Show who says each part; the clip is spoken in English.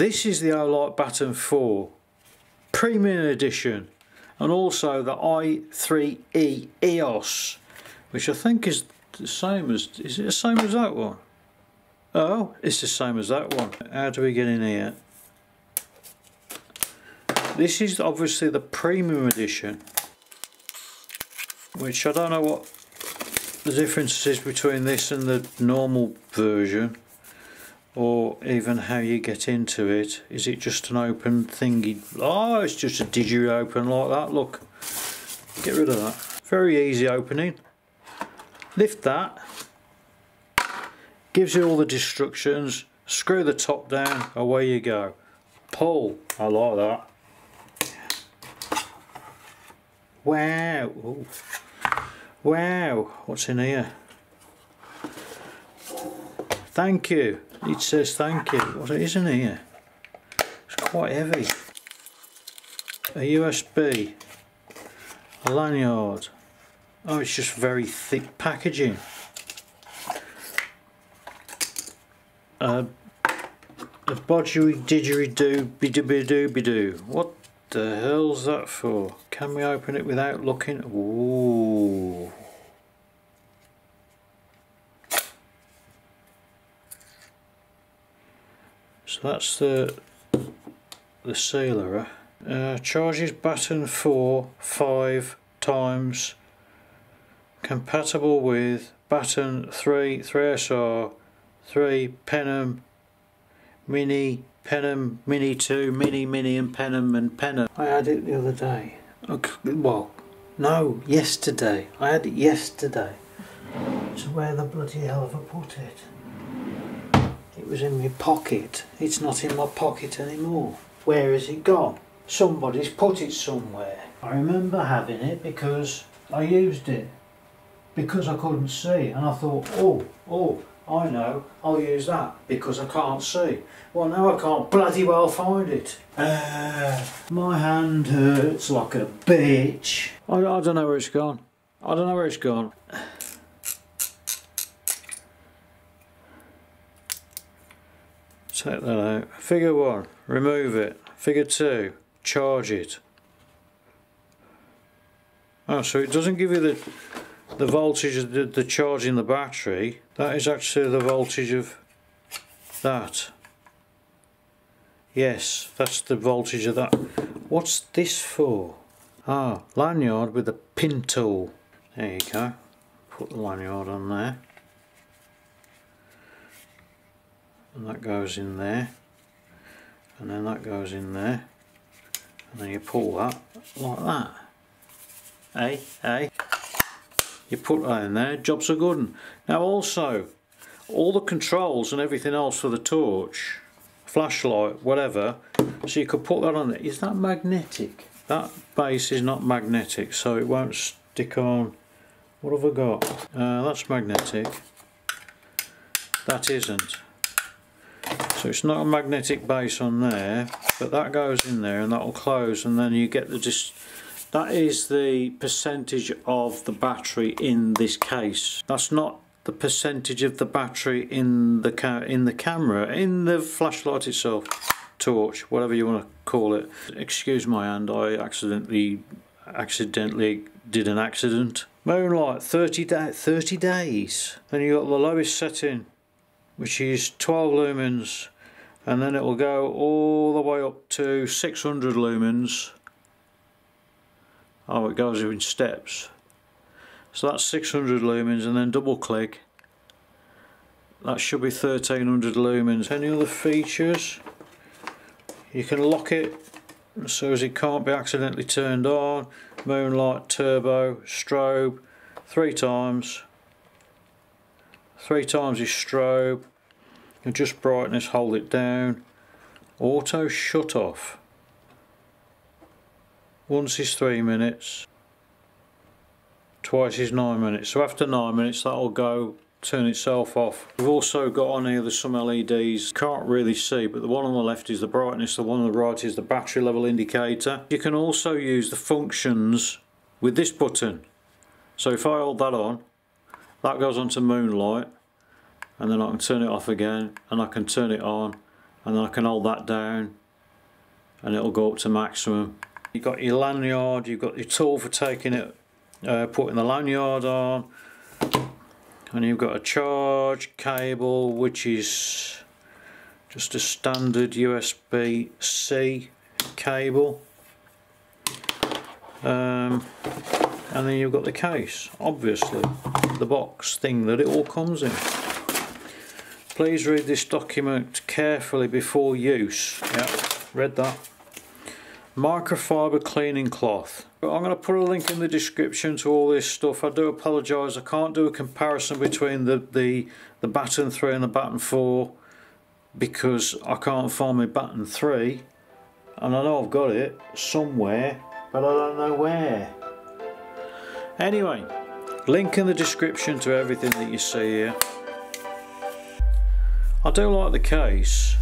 Speaker 1: This is the Olight Baton 4 Premium Edition and also the i3E EOS which I think is the same as, is it the same as that one? Oh, it's the same as that one. How do we get in here? This is obviously the premium edition which I don't know what the difference is between this and the normal version even how you get into it. Is it just an open thingy? Oh, it's just a digi open like that, look. Get rid of that. Very easy opening. Lift that. Gives you all the instructions. Screw the top down, away you go. Pull, I like that. Wow. Ooh. Wow, what's in here? Thank you. It says thank you. What is in here? It's quite heavy. A USB. A lanyard. Oh, it's just very thick packaging. Uh, a bodgery didgeridoo bidoo bidoo. What the hell's that for? Can we open it without looking? Ooh. So that's the the sealer. Uh, charges Baton 4 5 times compatible with Baton 3 3SR 3 Penham Mini Penham Mini 2 Mini Mini and Penham and Penham. I had it the other day. Okay, well, no, yesterday. I had it yesterday. So where the bloody hell have I put it? It was in my pocket. It's not in my pocket anymore. Where has it gone? Somebody's put it somewhere. I remember having it because I used it. Because I couldn't see. And I thought, oh, oh, I know, I'll use that because I can't see. Well, now I can't bloody well find it. Uh, my hand hurts like a bitch. I, I don't know where it's gone. I don't know where it's gone. Take that out. Figure 1, remove it. Figure 2, charge it. Oh, so it doesn't give you the the voltage of the, the charge in the battery. That is actually the voltage of that. Yes, that's the voltage of that. What's this for? Ah, lanyard with a pin tool. There you go. Put the lanyard on there. And that goes in there. And then that goes in there. And then you pull that like that. Hey hey. You put that in there. Jobs are good. Now also all the controls and everything else for the torch flashlight whatever so you could put that on there. Is that magnetic? That base is not magnetic so it won't stick on. What have I got? Uh, that's magnetic. That isn't so it's not a magnetic base on there, but that goes in there and that will close and then you get the just that is the percentage of the battery in this case. That's not the percentage of the battery in the in the camera, in the flashlight itself, torch, whatever you want to call it. Excuse my hand, I accidentally accidentally did an accident. Moonlight, 30, da 30 days. Then you got the lowest setting which is 12 lumens and then it will go all the way up to 600 lumens. Oh it goes in steps. So that's 600 lumens and then double click. That should be 1300 lumens. Any other features? You can lock it so as it can't be accidentally turned on. Moonlight turbo strobe three times. Three times is strobe adjust brightness hold it down. Auto shut off. Once is three minutes. Twice is nine minutes. So after nine minutes that'll go turn itself off. We've also got on here there's some LEDs can't really see but the one on the left is the brightness the one on the right is the battery level indicator. You can also use the functions with this button. So if I hold that on that goes onto moonlight and then I can turn it off again and I can turn it on and then I can hold that down and it'll go up to maximum. You've got your lanyard, you've got your tool for taking it, uh, putting the lanyard on and you've got a charge cable which is just a standard USB-C cable um, and then you've got the case obviously the box thing that it all comes in please read this document carefully before use. Yeah read that. Microfiber cleaning cloth. I'm going to put a link in the description to all this stuff. I do apologise I can't do a comparison between the the the baton 3 and the baton 4 because I can't find my baton 3 and I know I've got it somewhere but I don't know where. Anyway link in the description to everything that you see here I do like the case.